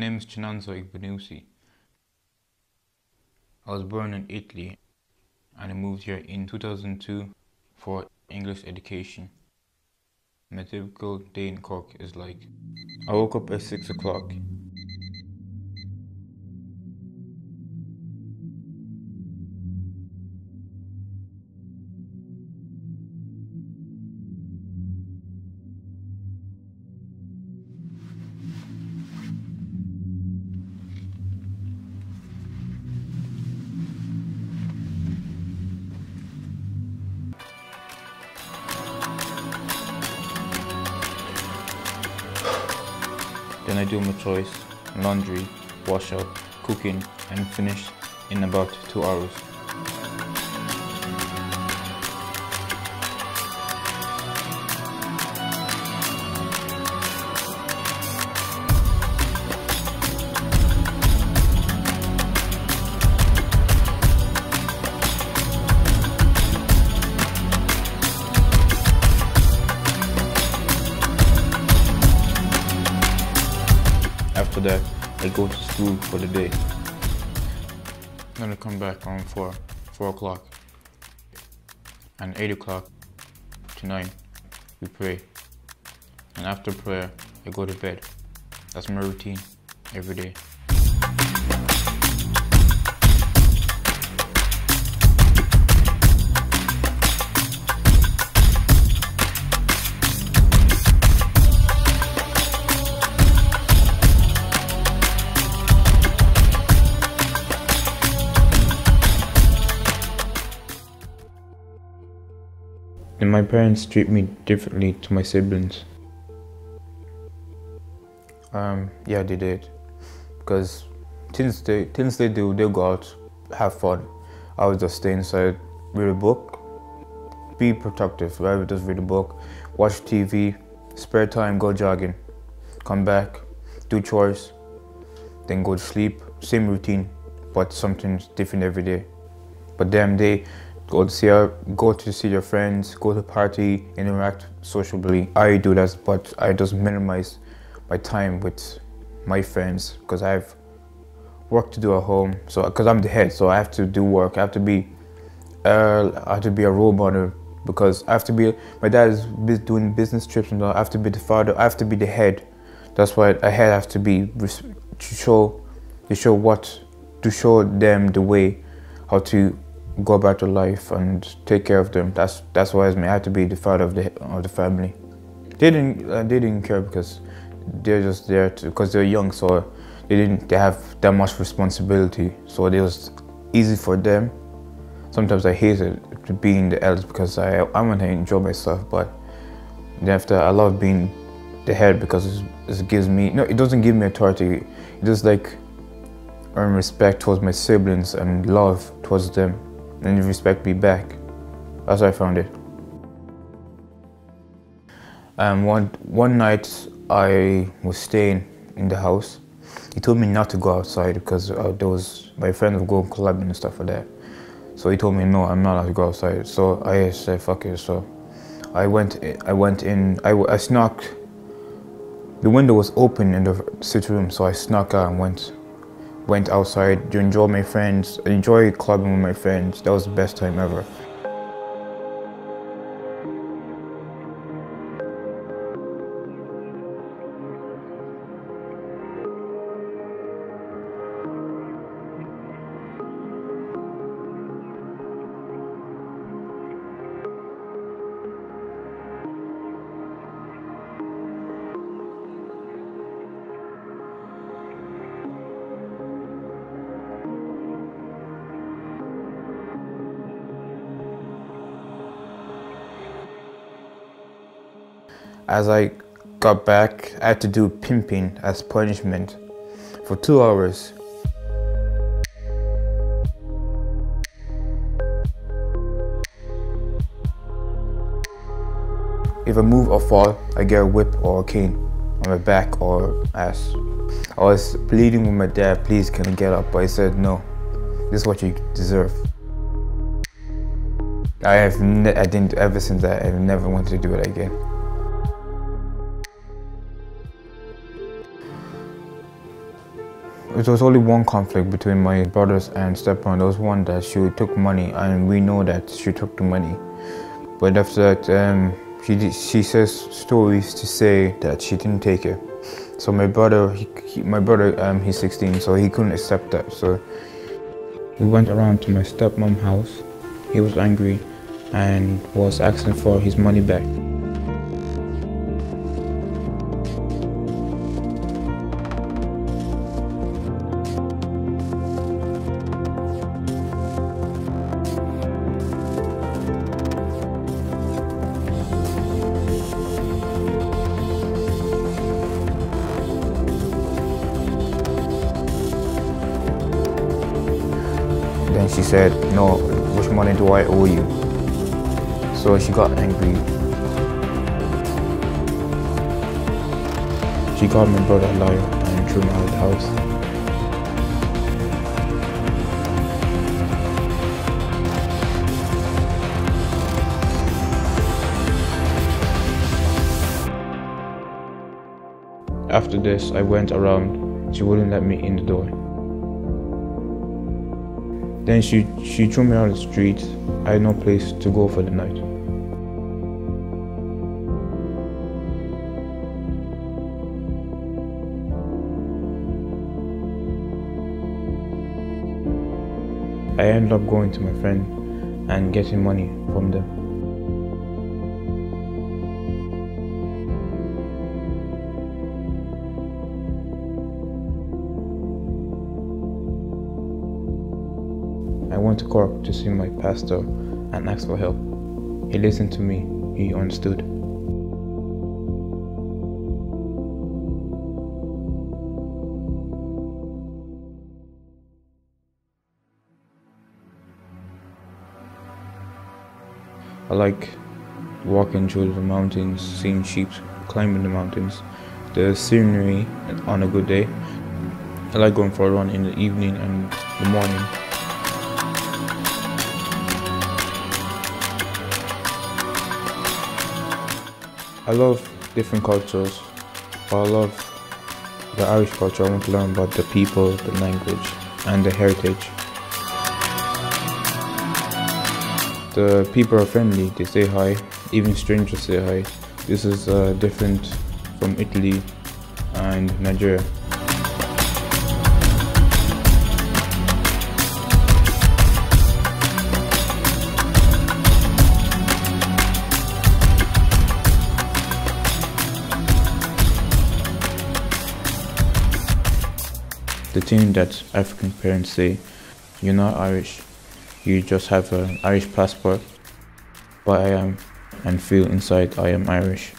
name is Chinanzo Igbenussi. I was born in Italy and I moved here in 2002 for English education. My typical day in Cork is like I woke up at 6 o'clock. Then I do my choice, laundry, wash up, cooking, and finish in about two hours. After that, I go to school for the day. Then I come back around 4, 4 o'clock. And 8 o'clock to 9, we pray. And after prayer, I go to bed. That's my routine every day. And my parents treat me differently to my siblings. Um, yeah, they did. Because since they since they do, they go out, have fun. I would just stay inside, read a book, be productive. Rather just read a book, watch TV, spare time, go jogging, come back, do chores, then go to sleep. Same routine, but something different every day. But damn, they go to see go to see your friends, go to party, interact socially. I do that, but I just minimize my time with my friends because I have work to do at home. So because I'm the head, so I have to do work. I have to be, uh, I have to be a role model because I have to be. My dad is doing business trips, and. I have to be the father. I have to be the head. That's why a head have to be to show, to show what, to show them the way, how to go back to life and take care of them. That's that's why I had to be the father of the of the family. They didn't uh, they didn't care because they're just there to because they're young, so they didn't they have that much responsibility. So it was easy for them. Sometimes I hated being the eldest because I I want to enjoy myself, but after I love being the head because it gives me no it doesn't give me authority. It just like earn respect towards my siblings and love towards them and you respect me back. That's how I found it. Um, one one night I was staying in the house. He told me not to go outside because uh, there was my friends would go clubbing and stuff like that. So he told me no, I'm not allowed to go outside. So I said fuck it. So I went I went in. I, I snuck. The window was open in the sitting room, so I snuck out and went went outside to enjoy my friends, enjoy clubbing with my friends. That was the best time ever. As I got back, I had to do pimping as punishment for two hours. If I move or fall, I get a whip or a cane on my back or ass. I was pleading with my dad, please can I get up? But he said, no, this is what you deserve. I have, I didn't, ever since that, I've never wanted to do it again. It was only one conflict between my brothers and stepmom. There was one that she took money, and we know that she took the money. But after that, um, she she says stories to say that she didn't take it. So my brother, he, he, my brother, um, he's 16, so he couldn't accept that. So we went around to my stepmom's house. He was angry and was asking for his money back. She said, no, which money do I owe you? So she got angry. She called my brother a liar and threw me out of the house. After this, I went around. She wouldn't let me in the door. Then she, she threw me on the street. I had no place to go for the night. I ended up going to my friend and getting money from them. Went to Cork to see my pastor and ask for help. He listened to me, he understood. I like walking through the mountains, seeing sheep climbing the mountains, the scenery on a good day. I like going for a run in the evening and the morning. I love different cultures, but I love the Irish culture. I want to learn about the people, the language, and the heritage. The people are friendly, they say hi, even strangers say hi. This is uh, different from Italy and Nigeria. Thing that African parents say, you're not Irish, you just have an Irish passport, but I am and feel inside I am Irish.